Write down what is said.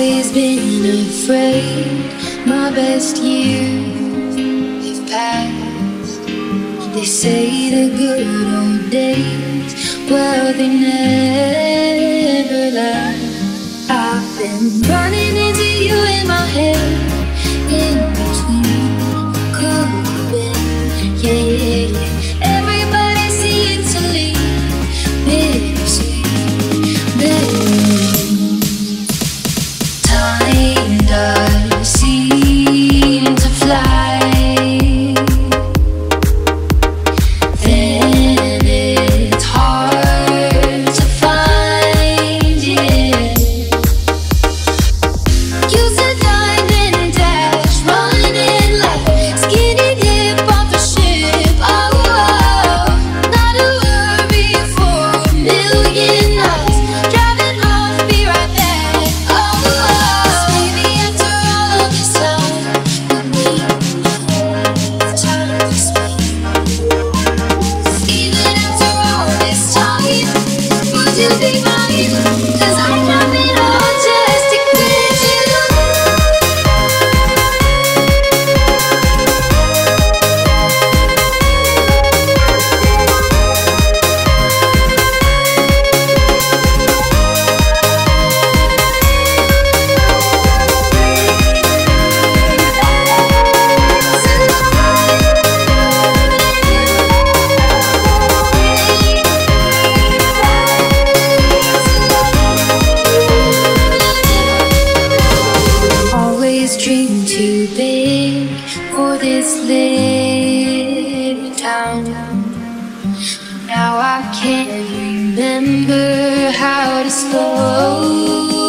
always been afraid my best years have passed. They say the good old days, well, they never. this little town. Now I can't remember how to slow.